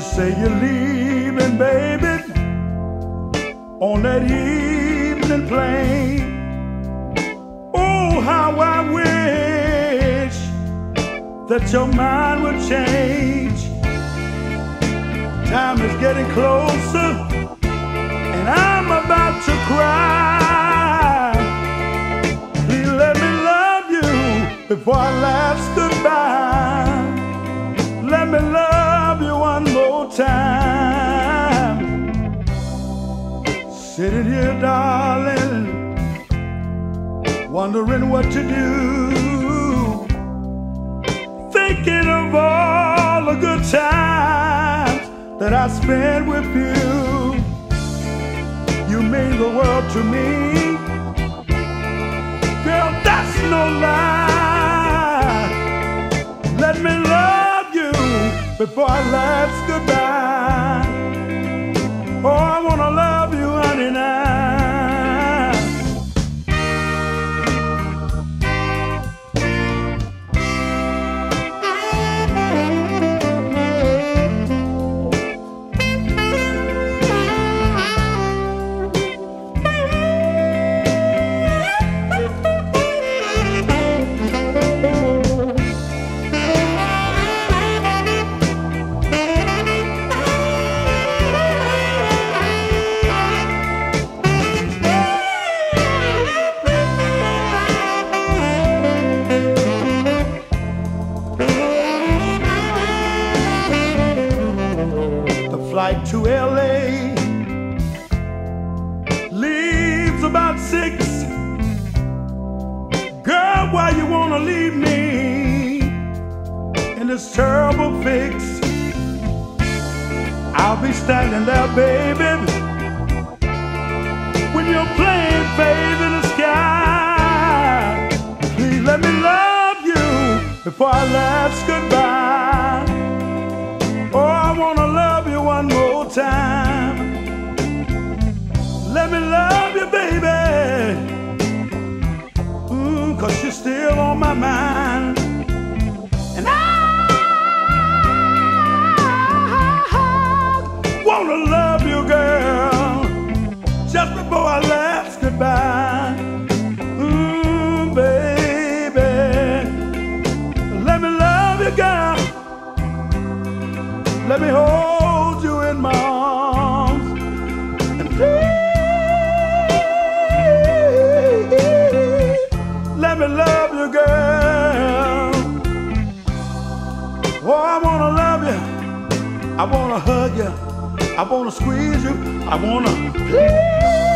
say you're leaving, baby, on that evening plane. Oh, how I wish that your mind would change. Time is getting closer, and I'm about to cry. Please let me love you before I lives time. Sitting here, darling, wondering what to do. Thinking of all the good times that I spent with you. You mean the world to me. Girl, that's no lie. Before our lives goodbye. To LA leaves about six. Girl, why you wanna leave me in this terrible fix? I'll be standing there, baby, when your plane fades in the sky. Please let me love you before our lives goodbye. Time. Let me love you, baby. Mm, cause you're still on my mind. And I wanna love me love you, girl. Oh, I wanna love you. I wanna hug you. I wanna squeeze you. I wanna please.